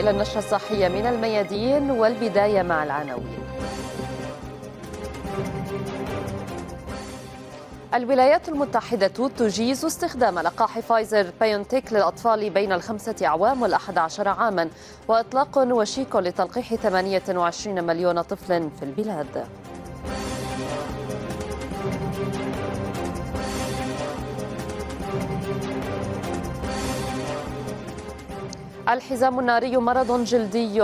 إلى النشرة الصحية من الميادين والبداية مع العناوين. الولايات المتحدة تجيز استخدام لقاح فايزر بايونتيك للأطفال بين الخمسة أعوام والأحد عشر عاما وإطلاق وشيك لتلقيح 28 مليون طفل في البلاد. الحزام الناري مرض جلدي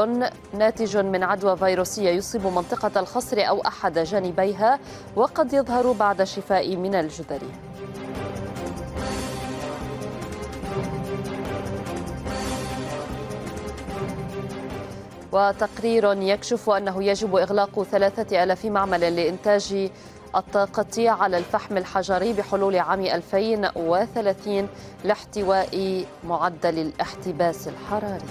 ناتج من عدوى فيروسية يصيب منطقة الخصر أو أحد جانبيها وقد يظهر بعد الشفاء من الجدري. وتقرير يكشف أنه يجب إغلاق ثلاثة ألاف معمل لإنتاج الطاقة على الفحم الحجري بحلول عام 2030 لاحتواء معدل الاحتباس الحراري.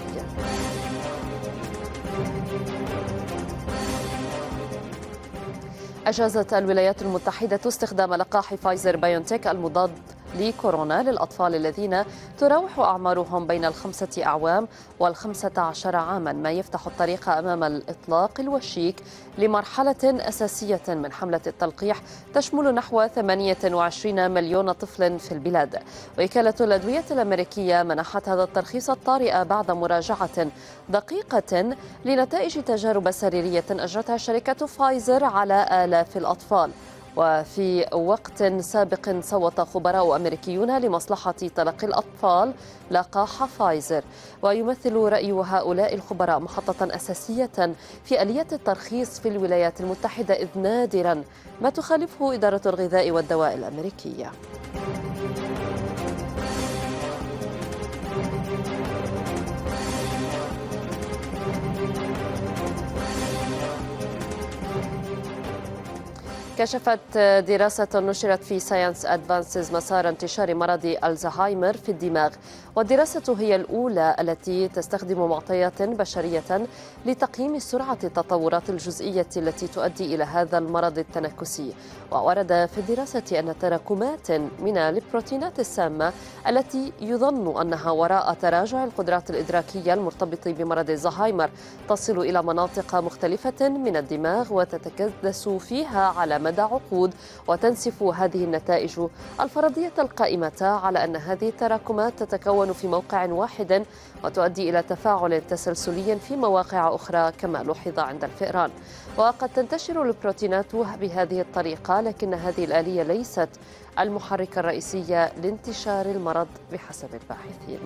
أجازت الولايات المتحدة استخدام لقاح فايزر بايونتيك المضاد لكورونا للأطفال الذين تراوح أعمارهم بين الخمسة أعوام والخمسة عشر عاما. ما يفتح الطريق أمام الإطلاق الوشيك لمرحلة أساسية من حملة التلقيح تشمل نحو 28 مليون طفل في البلاد. وكالة الأدوية الأمريكية منحت هذا الترخيص الطارئ بعد مراجعة دقيقة لنتائج تجارب سريرية أجرتها شركة فايزر على آلاف الأطفال. وفي وقت سابق صوت خبراء أمريكيون لمصلحة تلقي الأطفال لقاح فايزر ويمثل رأي هؤلاء الخبراء محطة أساسية في آلية الترخيص في الولايات المتحدة إذ نادرا ما تخالفه إدارة الغذاء والدواء الأمريكية. كشفت دراسة نشرت في ساينس أدفانسز مسار انتشار مرض الزهايمر في الدماغ. والدراسة هي الأولى التي تستخدم معطيات بشرية لتقييم سرعة التطورات الجزئية التي تؤدي إلى هذا المرض التنكسي. وورد في الدراسة أن تراكمات من البروتينات السامة التي يظن أنها وراء تراجع القدرات الإدراكية المرتبط بمرض الزهايمر تصل إلى مناطق مختلفة من الدماغ وتتكدس فيها على مدى عقود وتنسف هذه النتائج. الفرضية القائمة على أن هذه التراكمات تتكون في موقع واحد وتؤدي إلى تفاعل تسلسلي في مواقع أخرى كما لوحظ عند الفئران. وقد تنتشر البروتينات بهذه الطريقة لكن هذه الآلية ليست المحرك الرئيسي لانتشار المرض بحسب الباحثين.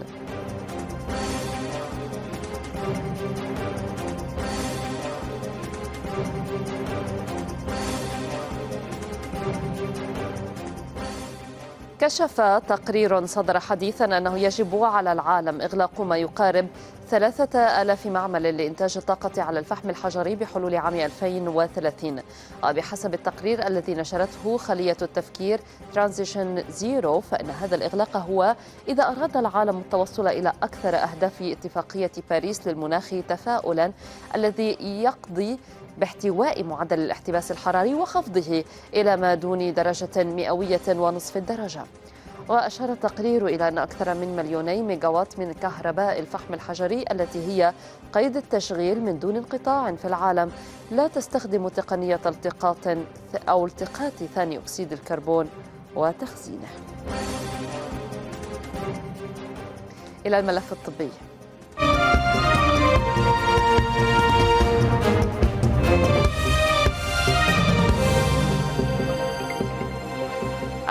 كشف تقرير صدر حديثا أنه يجب على العالم إغلاق ما يقارب ثلاثة آلاف معمل لإنتاج الطاقة على الفحم الحجري بحلول عام 2030 وبحسب التقرير الذي نشرته خلية التفكير ترانزيشن زيرو فإن هذا الإغلاق هو إذا أراد العالم التوصل إلى أكثر أهداف اتفاقية باريس للمناخ تفاؤلا الذي يقضي باحتواء معدل الاحتباس الحراري وخفضه إلى ما دون درجة مئوية ونصف الدرجة. وأشار التقرير إلى أن أكثر من مليوني ميجاوات من كهرباء الفحم الحجري التي هي قيد التشغيل من دون انقطاع في العالم لا تستخدم تقنية التقاط أو التقاط ثاني أكسيد الكربون وتخزينه. إلى الملف الطبي.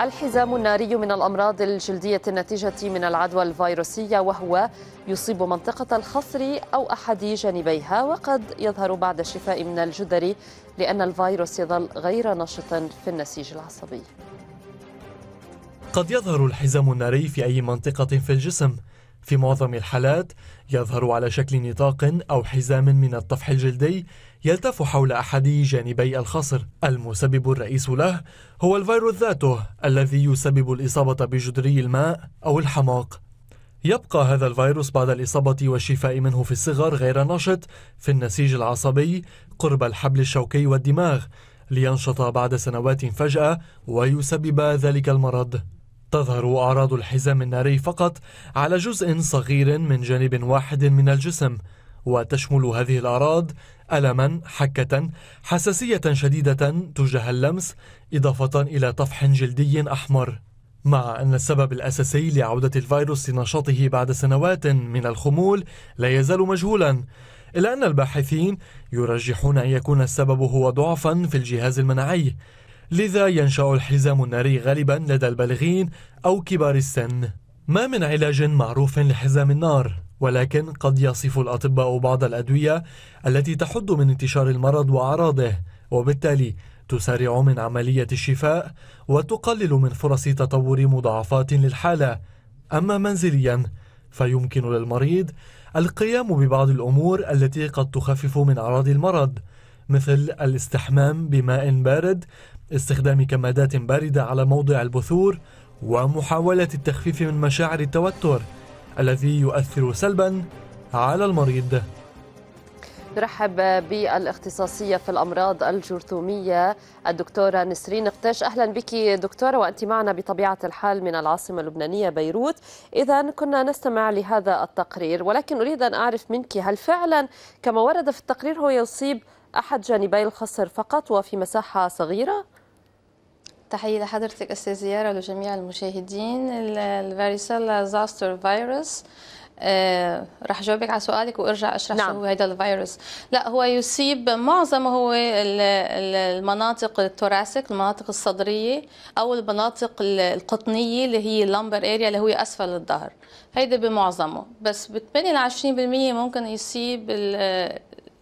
الحزام الناري من الأمراض الجلدية الناتجة من العدوى الفيروسية وهو يصيب منطقة الخصر أو أحد جانبيها وقد يظهر بعد الشفاء من الجدري لأن الفيروس يظل غير نشط في النسيج العصبي. قد يظهر الحزام الناري في أي منطقة في الجسم. في معظم الحالات يظهر على شكل نطاق أو حزام من الطفح الجلدي يلتف حول أحد جانبي الخصر. المسبب الرئيس له هو الفيروس ذاته الذي يسبب الإصابة بجدري الماء أو الحماق. يبقى هذا الفيروس بعد الإصابة والشفاء منه في الصغر غير نشط في النسيج العصبي قرب الحبل الشوكي والدماغ لينشط بعد سنوات فجأة ويسبب ذلك المرض. تظهر أعراض الحزام الناري فقط على جزء صغير من جانب واحد من الجسم وتشمل هذه الأعراض ألما حكة حساسية شديدة تجاه اللمس إضافة إلى طفح جلدي أحمر. مع أن السبب الأساسي لعودة الفيروس لنشاطه بعد سنوات من الخمول لا يزال مجهولا إلا أن الباحثين يرجحون أن يكون السبب هو ضعفا في الجهاز المناعي. لذا ينشأ الحزام الناري غالبا لدى البالغين أو كبار السن. ما من علاج معروف لحزام النار ولكن قد يصف الأطباء بعض الأدوية التي تحد من انتشار المرض وأعراضه وبالتالي تسارع من عملية الشفاء وتقلل من فرص تطور مضاعفات للحالة. أما منزليا فيمكن للمريض القيام ببعض الأمور التي قد تخفف من أعراض المرض. مثل الاستحمام بماء بارد استخدام كمادات باردة على موضع البثور ومحاولة التخفيف من مشاعر التوتر الذي يؤثر سلبا على المريض. نرحب بالاختصاصية في الأمراض الجرثومية الدكتورة نسرين قتاش أهلا بك دكتورة وأنت معنا بطبيعة الحال من العاصمة اللبنانية بيروت. إذا كنا نستمع لهذا التقرير ولكن أريد أن أعرف منك هل فعلا كما ورد في التقرير هو يصيب أحد جانبي الخصر فقط وفي مساحة صغيرة؟ تحية لحضرتك أستاذ زيارة لجميع المشاهدين. الفاريسيلا زاستر فيروس آه رح جاوبك على سؤالك وارجع أشرح نعم. شو هو هذا الفيروس. لا هو يصيب معظمه هو المناطق ال thoracic المناطق الصدرية أو المناطق القطنية اللي هي ال lumbar area اللي هو أسفل الظهر. هيدا بمعظمه. بس ب 8 ل 20% ممكن يصيب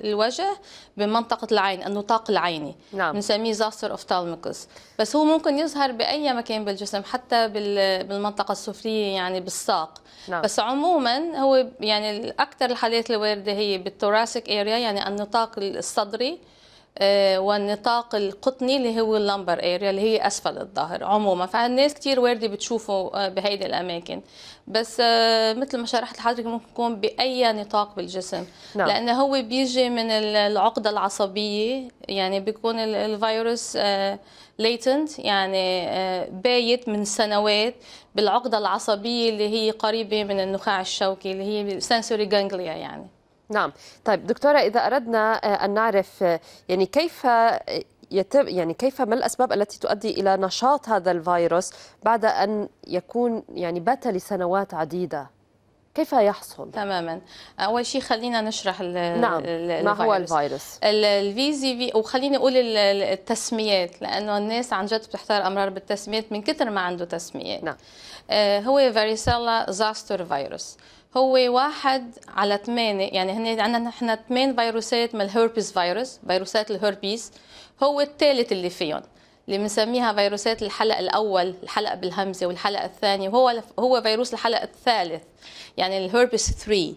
الوجه بمنطقة العين النطاق العيني. نعم. بنسميه zoster ophthalmicus بس هو ممكن يظهر بأي مكان بالجسم حتى بالمنطقة السفلية يعني بالساق. نعم. بس عموما هو يعني أكثر الحالات الواردة هي بال thoracic area يعني النطاق الصدري والنطاق القطني اللي هو ال lumbar area اللي هي أسفل الظهر عموما فالناس كثير واردة بتشوفوا آه، بهيدي الأماكن. بس آه، مثل ما شرحت لحضرتك ممكن يكون بأي نطاق بالجسم. نعم. لأنه هو بيجي من العقدة العصبية يعني بيكون الفيروس latent يعني بايت من سنوات بالعقدة العصبية اللي هي قريبة من النخاع الشوكي اللي هي sensory ganglia يعني. نعم. طيب دكتورة إذا أردنا آه، أن نعرف آه، يعني كيف يتم يعني كيف ما الأسباب التي تؤدي إلى نشاط هذا الفيروس بعد أن يكون يعني بات لسنوات عديدة؟ كيف يحصل؟ تماما. أول شيء خلينا نشرح نعم. ما هو الفيروس؟ الـ VZV وخليني أقول التسميات لأنه الناس عن جد بتحتار أمرار بالتسميات من كثر ما عنده تسميات. نعم. آه هو فاريسيلا زاستر فيروس. هو واحد على ثمانية يعني هن عندنا نحن ثمان فيروسات من الهربيس فيروس فيروسات الهربيس هو الثالث اللي فيهم اللي بنسميها فيروسات الحلق الأول الحلقة بالهمزة والحلقة الثانية وهو هو فيروس الحلقة الثالث يعني الهربيس 3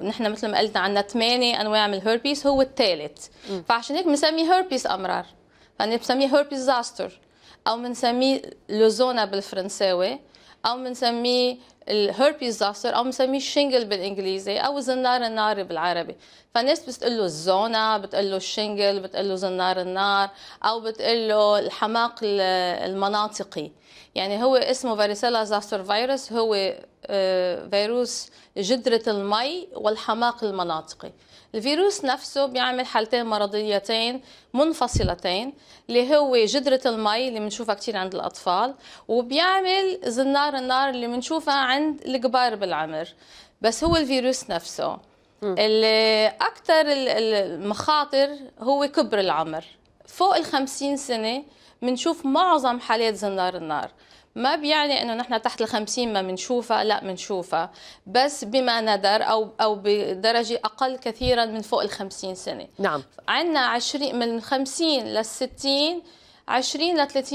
نحن مثل ما قلنا عندنا ثمانية أنواع من الهربيس هو الثالث. فعشان هيك بنسميه هربيس أمرار يعني بنسميه هربيس زاستر أو بنسميه le zona بالفرنساوي أو بنسميه ال herpes zoster أو بنسميه ال shingle بالإنجليزي أو زنار النار بالعربي. فالناس بتقول له ال zona بتقول له ال shingle بتقول له زنار النار أو بتقول له الحماق المناطقي. يعني هو اسمه varicella zoster virus هو فيروس جدرة المي والحماق المناطقي. الفيروس نفسه بيعمل حالتين مرضيتين منفصلتين اللي هو جدرة المي اللي بنشوفها كثير عند الأطفال وبيعمل زنار النار اللي بنشوفها عند الكبار بالعمر. بس هو الفيروس نفسه. اللي أكثر المخاطر هو كبر العمر. فوق ال 50 سنة بنشوف معظم حالات زنار النار. ما بيعني إنه نحن تحت ال 50 ما بنشوفها لا بنشوفها بس بما ندر أو أو بدرجة أقل كثيرا من فوق ال 50 سنة. نعم. عندنا 20 من 50 لل 60 20 ل 30%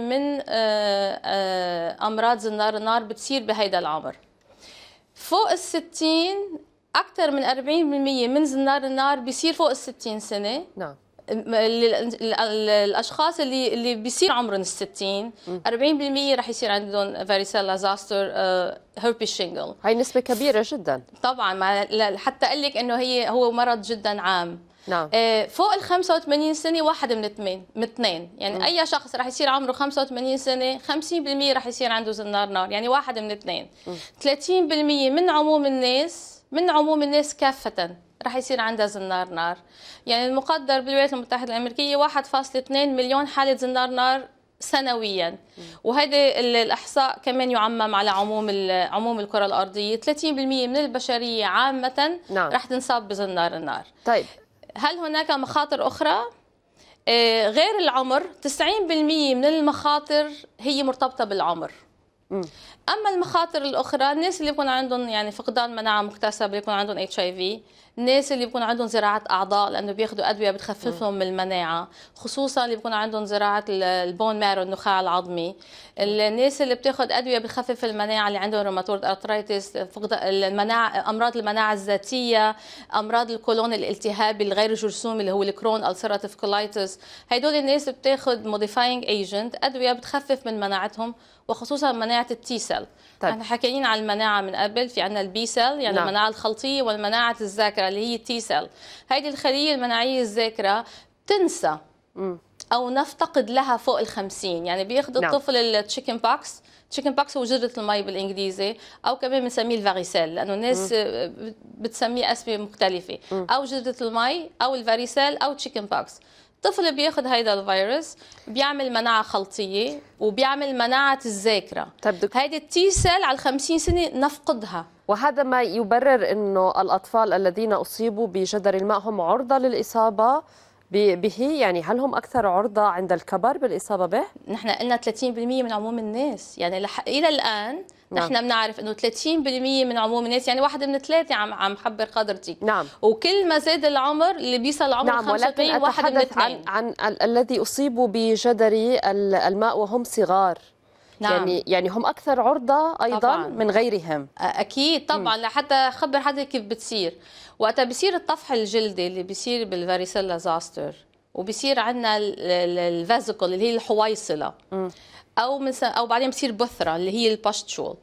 من آه، آه، أمراض زنار النار بتصير بهيدا العمر. فوق ال 60 أكثر من 40% من زنار النار بيصير فوق ال 60 سنة. نعم. الاشخاص اللي اللي بيصير عمرهم ال 60 40% رح يصير عندهم فاريسيلا زاستر هيربي شينجل هاي نسبة كبيرة جدا. طبعا حتى أقول لك إنه هي هو مرض جدا عام. نعم. آه، فوق ال 85 سنة واحد من اثنين من اثنين. يعني م. أي شخص رح يصير عمره 85 سنة 50% رح يصير عنده زنار نار يعني واحد من اثنين. 30% من عموم الناس من عموم الناس كافة. رح يصير عندها زنار نار. يعني المقدر بالولايات المتحدة الأمريكية 1.2 مليون حالة زنار نار سنويا. وهذا الأحصاء كمان يعمم على عموم عموم الكرة الأرضية. 30% من البشرية عامة نعم. رح تنصاب بزنار النار طيب. هل هناك مخاطر أخرى؟ آه، غير العمر 90% من المخاطر هي مرتبطة بالعمر. أما المخاطر الأخرى الناس اللي بيكون عندهم يعني فقدان مناعة مكتسبة اللي بيكون عندهم HIV الناس اللي بيكون عندهم زراعة أعضاء لأنه بياخذوا أدوية بتخففهم من المناعة خصوصا اللي بيكون عندهم زراعة ال bone marrow النخاع العظمي. الناس اللي بتاخذ أدوية بتخفف المناعة اللي عندهم rheumatoid arthritis فقد المناعة أمراض المناعة الذاتية أمراض الكولون الالتهابي الغير جرثومي اللي هو ال Crohn ulcerative colitis هدول الناس بتاخذ modifying agent أدوية بتخفف من مناعتهم وخصوصا مناعة ال T cell طيب. إحنا حكينا عن المناعة من قبل في عندنا ال B cell يعني نعم. المناعة الخلطية والمناعة الذاكرة اللي هي ال T cell هيدي الخلية المناعية الذاكرة تنسى م. أو نفتقد لها فوق ال 50 يعني بياخذ نعم. الطفل ال chickenpox chickenpox هو جدرة المي بالإنجليزي أو كمان بنسميه ال varicelle لأنه الناس بتسميه أسماء مختلفة. م. أو جدرة المي أو ال varicelle أو chickenpox الطفل بياخذ هيدا الفيروس بيعمل مناعة خلطية وبيعمل مناعة الذاكره طيب هيدي ال T cell على 50 سنة نفقدها. وهذا ما يبرر إنه الأطفال الذين أصيبوا بجدر الماء هم عرضة للإصابة. به يعني هل هم أكثر عرضة عند الكبر بالإصابة به؟ نحن قلنا 30% من عموم الناس. يعني لح... إلى الآن نعم. نحن بنعرف إنه 30% من عموم الناس يعني واحد من ثلاثة عم عم خبر قدرتي نعم. وكل ما زاد العمر اللي بيصل العمر نعم 45 واحد من اثنين. عن عن الذي أصيبوا بجدر الماء وهم صغار. نعم. يعني يعني هم أكثر عرضة أيضا طبعاً. من غيرهم أكيد طبعا. لحتى خبر حدا كيف بتصير وقتها بصير الطفح الجلدي اللي بصير بالفاريسيلا زاستر وبصير عندنا الفازيكول اللي هي الحويصله م. أو من أو بعدين بصير بثرة اللي هي ال pustule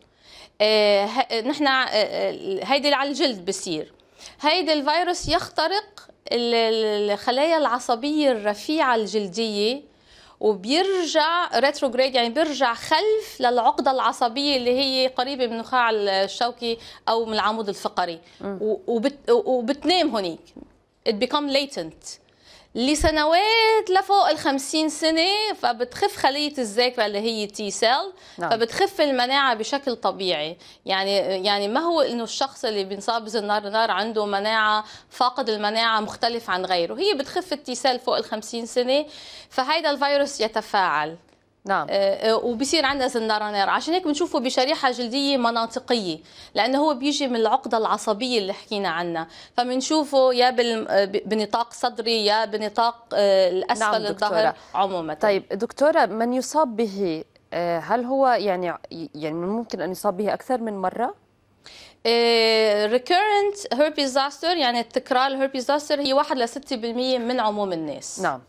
آه نحن آه, آه، هيدي على الجلد بصير هيدي الفيروس يخترق الخلايا العصبية الرفيعة الجلدية وبيرجع retrograde يعني بيرجع خلف للعقدة العصبية اللي هي قريبة من النخاع الشوكي أو من العمود الفقري. وبت وبتنام هونيك. It become latent. لسنوات لفوق ال 50 سنة فبتخف خلية الذاكرة اللي هي T cell نعم. فبتخف المناعة بشكل طبيعي. يعني يعني ما هو إنه الشخص اللي بينصاب بزنار نار عنده مناعة فاقد المناعة مختلف عن غيره. هي بتخف ال T cell فوق ال 50 سنة فهيدا الفيروس يتفاعل. نعم. آه، آه، وبصير عندنا زنار النار عشان هيك بنشوفه بشريحة جلدية مناطقية لأنه هو بيجي من العقدة العصبية اللي حكينا عنها. فبنشوفه يا آه، بنطاق صدري يا بنطاق الأسفل نعم الظهر عموما. طيب دكتورة من يصاب به هل هو يعني يعني ممكن أن يصاب به أكثر من مرة؟ recurrent herpes zoster يعني التكرار ال herpes zoster هي 1 ل 6% من عموم الناس. نعم. آه،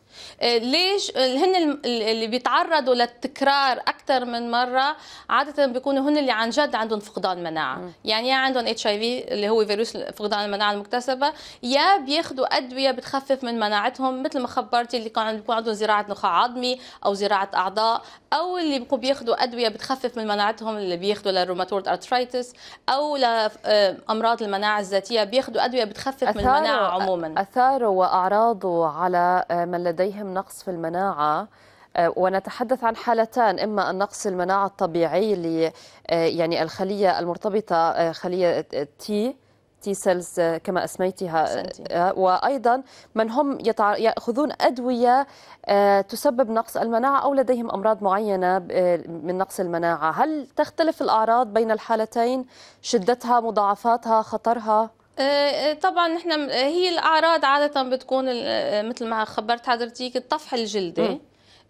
ليش هن اللي بيتعرضوا للتكرار أكثر من مرة عادة بيكونوا هن اللي عن جد عندهم فقدان مناعة م. يعني يا عندهم HIV اللي هو فيروس فقدان المناعة المكتسبة يا بياخذوا أدوية بتخفف من مناعتهم مثل ما خبرتي اللي كان بيكون عندهم زراعة نخاع عظمي أو زراعة أعضاء أو اللي بيكون بياخذوا أدوية بتخفف من مناعتهم اللي بياخذوا للروماتورد ارترايتس أو لامراض المناعة الذاتية بياخذوا أدوية بتخفف من المناعه عموما أثاره وأعراضه على من لديه لديهم نقص في المناعة آه، ونتحدث عن حالتان إما النقص المناعة الطبيعي اللي آه، يعني الخلية المرتبطة آه، خلية T T cells كما أسميتها وأيضا من هم يأخذون أدوية تسبب نقص المناعة أو لديهم أمراض معينة من نقص المناعة. هل تختلف الأعراض بين الحالتين؟ شدتها مضاعفاتها خطرها؟ طبعا نحن هي الأعراض عادة بتكون آه، مثل ما خبرت حضرتك الطفح الجلدي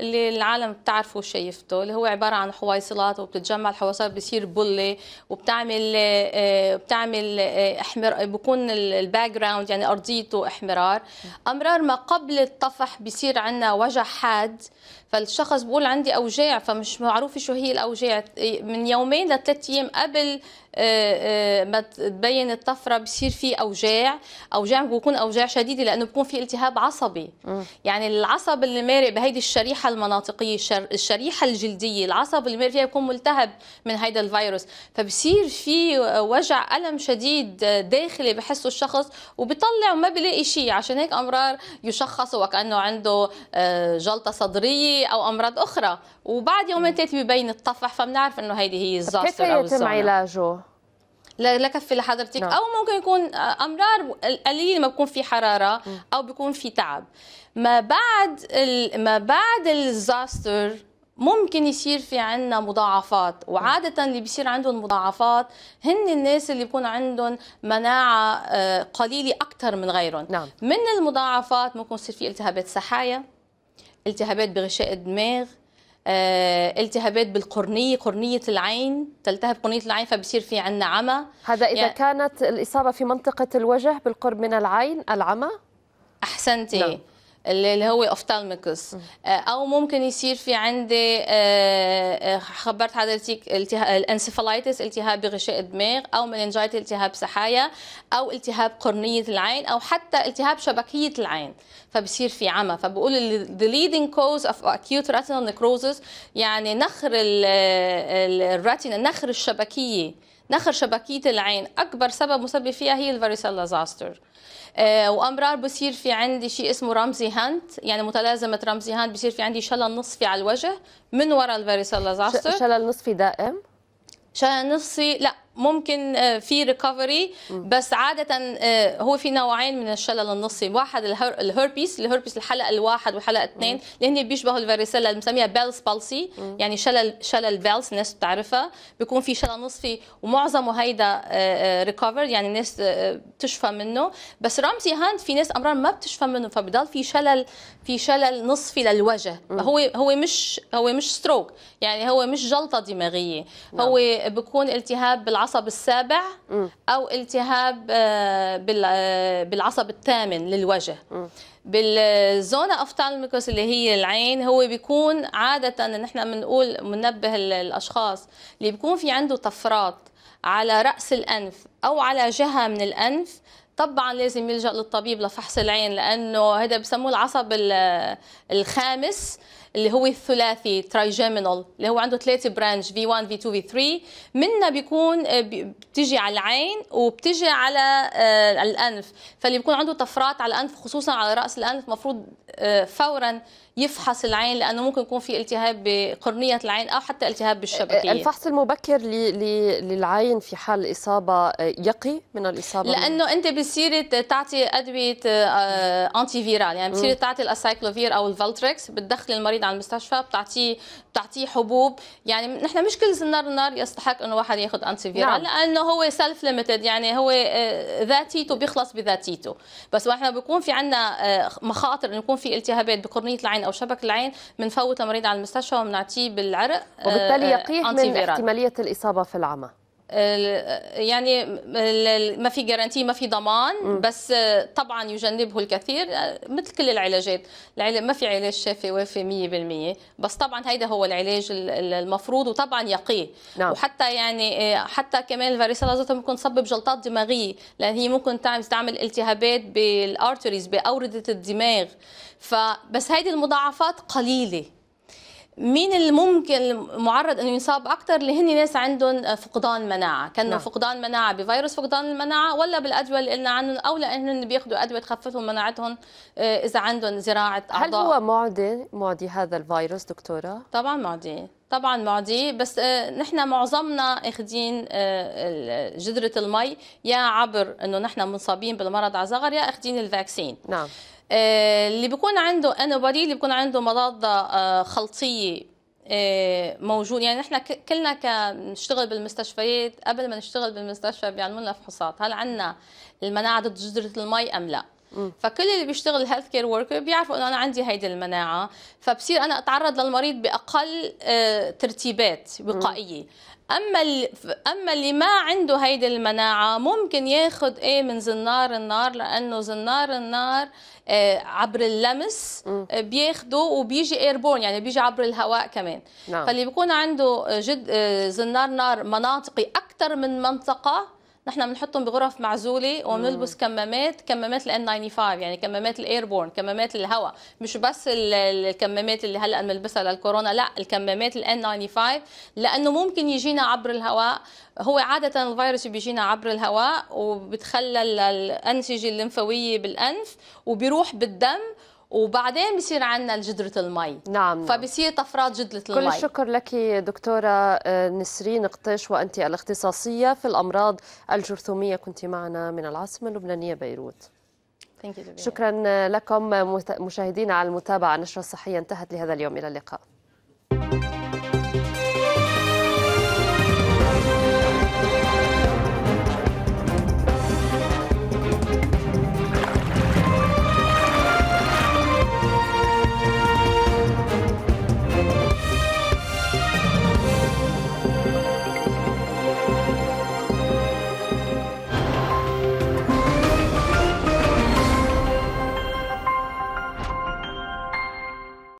اللي العالم بتعرفه وشايفته اللي هو عبارة عن حويصلات وبتتجمع الحويصلات بصير بله وبتعمل بتعمل احمر بكون ال background يعني أرضيته احمرار. أمرار ما قبل الطفح بصير عندنا وجع حاد فالشخص بقول عندي أوجاع فمش معروفه شو هي الأوجاع من يومين لثلاث أيام قبل آه، آه، ما تبين الطفح بصير في أوجاع. أوجاع بكون أوجاع شديدة لأنه بكون في التهاب عصبي. م. يعني العصب اللي مارق بهيدي الشريحة المناطقية الشريحة الجلدية العصب اللي فيها بيكون ملتهب من هيدا الفيروس. فبصير في وجع ألم شديد داخلي بحسه الشخص وبيطلع وما بيلاقي شيء عشان هيك أمرار يشخصوا وكأنه عنده آه، جلطة صدرية أو أمراض أخرى. وبعد يومين ثلاثة ببين الطفح فبنعرف إنه هيدي هي الزاستر كيف يتم علاجه؟ لكفي لحضرتك. نعم. أو ممكن يكون أمرار قليل ما بكون في حرارة أو بيكون في تعب. ما بعد ما بعد الزاستر ممكن يصير في عندنا مضاعفات. وعادة اللي بيصير عندهم مضاعفات هن الناس اللي بيكون عندهم مناعة آه، قليلة أكثر من غيرهم. نعم. من المضاعفات ممكن يصير في التهابات سحايا التهابات بغشاء الدماغ التهابات بالقرنية قرنية العين تلتهب قرنية العين فبصير في عندنا عمى. هذا إذا يعني كانت الإصابة في منطقة الوجه بالقرب من العين العمى؟ أحسنتي. نعم. اللي هو ophthalmicus آه، أو ممكن يصير في عندي آه، خبرت حضرتك ال encephalitis التهاب بغشاء الدماغ أو méningite التهاب سحايا أو التهاب قرنية العين أو حتى التهاب شبكية العين. فبصير في عمى. فبقول the leading cause of acute retinal necrosis يعني نخر ال retina نخر الشبكية. نخر شبكية العين. أكبر سبب مسبب فيها هي ال varicella zoster آه وأمرار بصير في عندي شيء اسمه Ramsay Hunt يعني متلازمة Ramsay Hunt بصير في عندي شلل نصفي على الوجه من وراء ال varicella zoster شلل نصفي دائم؟ شلل نصفي لا ممكن آه، في recovery بس عادة آه، هو في نوعين من الشلل النصفي. واحد الهربيس الهربيس الحلقة الواحد والحلقة اثنين اللي هن بيشبهوا ال varicella اللي بنسميها Bell's palsy يعني شلل شلل Bell's الناس بتعرفها. بيكون في شلل نصفي ومعظمه هيدا recover آه، يعني الناس بتشفى منه. بس Ramsay Hunt في ناس أمرار ما بتشفى منه فبضل في شلل في شلل نصفي للوجه. هو هو مش هو مش stroke يعني هو مش جلطة دماغية. نعم. هو بيكون التهاب بالعصب العصب السابع أو التهاب آه، آه، بالعصب الثامن للوجه. بال zona ophthalmicus اللي هي العين هو بيكون عادة نحن بنقول بننبه الأشخاص اللي بيكون في عنده طفحات على رأس الأنف أو على جهة من الأنف طبعا لازم يلجأ للطبيب لفحص العين لأنه هذا بسموه العصب الخامس. اللي هو الثلاثي trigeminal اللي هو عنده ثلاثة branch V1 V2 V3 منها بيكون آه، بتيجي على العين وبتيجي على آه، الأنف. فاللي بيكون عنده طفحات على الأنف خصوصا على رأس الأنف المفروض آه، فورا يفحص العين لأنه ممكن يكون في التهاب بقرنية العين أو حتى التهاب بالشبكية. الفحص المبكر للعين في حال الإصابة يقي من الإصابة لأنه أنت بصير تعطي أدوية antiviral يعني بصير تعطي الأسايكلوفير أو ال Valtrex بتدخل المريض على المستشفى بتعطيه بتعطيه حبوب. يعني نحن مش كل زنار النار يستحق إنه واحد ياخذ انتي فيرال نعم. لأنه هو self-limited يعني هو ذاتيته بيخلص بذاتيته. بس وإحنا بيكون في عندنا مخاطر إنه يكون في التهابات بقرنيه العين أو شبكة العين بنفوت المريض على المستشفى وبنعطيه بالعرق وبالتالي آه، يقيه من احتمالية الإصابة في العمى. يعني ما في guarantee ما في ضمان بس طبعا يجنبه الكثير مثل كل العلاجات. ما في علاج شافي وافي 100% بس طبعا هيدا هو العلاج المفروض وطبعا يقيه. نعم. وحتى يعني حتى كمان ال varicella zoster ممكن تسبب جلطات دماغية. لأن هي ممكن تعمل التهابات بال arteries بأوردة الدماغ. فبس هيدي المضاعفات قليلة. مين اللي ممكن معرض إنه ينصاب أكثر اللي هن ناس عندهم فقدان مناعة. كانه نعم. فقدان مناعة بفيروس فقدان المناعه ولا بالادويه اللي قلنا عنهم أو لأنهم بياخذوا أدوية تخففهم مناعتهم آه، إذا عندهم زراعة أعضاء. هل هو معدي معدي هذا الفيروس دكتورة؟ طبعا معدي. طبعا معدي بس آه، نحن معظمنا اخذين آه، جدرة المي. يا عبر إنه نحن مصابين بالمرض على صغر يا اخذين الفاكسين. نعم. آه، اللي بيكون عنده antibody اللي بيكون عنده مضاد خلطية آه، موجود. يعني نحن كلنا بنشتغل بالمستشفيات قبل ما نشتغل بالمستشفى بيعملوا لنا فحوصات. هل عندنا المناعة ضد جدري المي أم لا؟ فكل اللي بيشتغل healthcare worker بيعرفوا إنه أنا عندي هيدي المناعة فبصير أنا أتعرض للمريض بأقل ترتيبات وقائية. أما اللي أما اللي ما عنده هيدي المناعة ممكن ياخذ إيه من زنار النار لأنه زنار النار آه، عبر اللمس آه، بياخده وبيجي airborne يعني بيجي عبر الهواء كمان. نعم. فاللي بيكون عنده جد آه، زنار نار مناطقي أكثر من منطقة نحن بنحطهم بغرف معزولة وبنلبس كمامات كمامات ال N95 يعني كمامات ال airborne كمامات الهواء. مش بس الكمامات اللي هلأ بنلبسها للكورونا لأ الكمامات ال N95 لأنه ممكن يجينا عبر الهواء. هو عادة الفيروس بيجينا عبر الهواء وبتخلل الأنسجة الليمفاوية بالأنف وبيروح بالدم وبعدين بصير عندنا جدرة المي. نعم. فبصير طفرات جدرة المي. كل الشكر لك دكتورة آه، نسرين قطيش وأنت الاختصاصية في الأمراض الجرثومية. كنت معنا من العاصمة اللبنانية بيروت. شكرا لكم مشاهدينا على المتابعة. النشرة الصحية انتهت لهذا اليوم. إلى اللقاء.